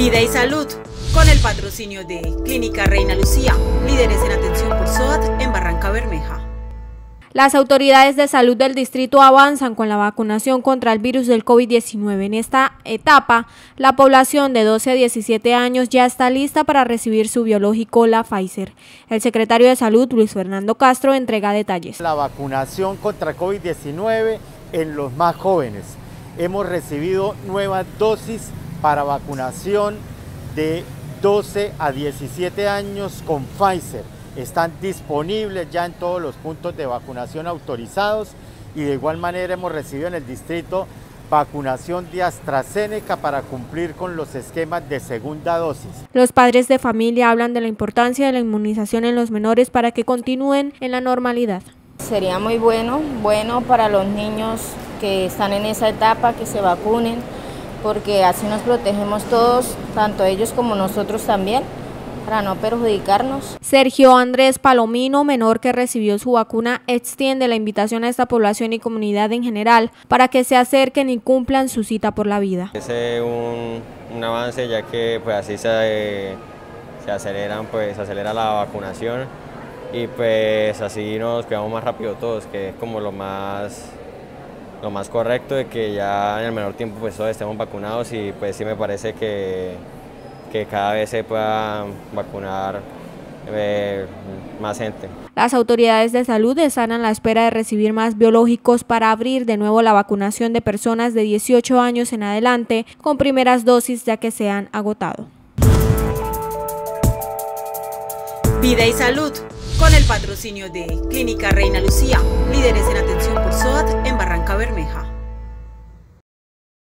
Vida y salud, con el patrocinio de Clínica Reina Lucía, líderes en atención por SOAT en Barranca Bermeja. Las autoridades de salud del distrito avanzan con la vacunación contra el virus del COVID-19. En esta etapa, la población de 12 a 17 años ya está lista para recibir su biológico, la Pfizer. El secretario de Salud, Luis Fernando Castro, entrega detalles. La vacunación contra COVID-19 en los más jóvenes. Hemos recibido nuevas dosis para vacunación de 12 a 17 años con Pfizer. Están disponibles ya en todos los puntos de vacunación autorizados y de igual manera hemos recibido en el distrito vacunación de AstraZeneca para cumplir con los esquemas de segunda dosis. Los padres de familia hablan de la importancia de la inmunización en los menores para que continúen en la normalidad. Sería muy bueno, bueno para los niños que están en esa etapa, que se vacunen, porque así nos protegemos todos, tanto ellos como nosotros también para no perjudicarnos. Sergio Andrés Palomino, menor que recibió su vacuna, extiende la invitación a esta población y comunidad en general para que se acerquen y cumplan su cita por la vida. Es un, un avance ya que pues así se, se aceleran pues acelera la vacunación y pues así nos quedamos más rápido todos, que es como lo más lo más correcto de que ya en el menor tiempo pues todos estemos vacunados y pues sí me parece que, que cada vez se pueda vacunar eh, más gente. Las autoridades de salud están a la espera de recibir más biológicos para abrir de nuevo la vacunación de personas de 18 años en adelante con primeras dosis ya que se han agotado. Vida y salud, con el patrocinio de Clínica Reina Lucía, líderes en atención por Bermeja.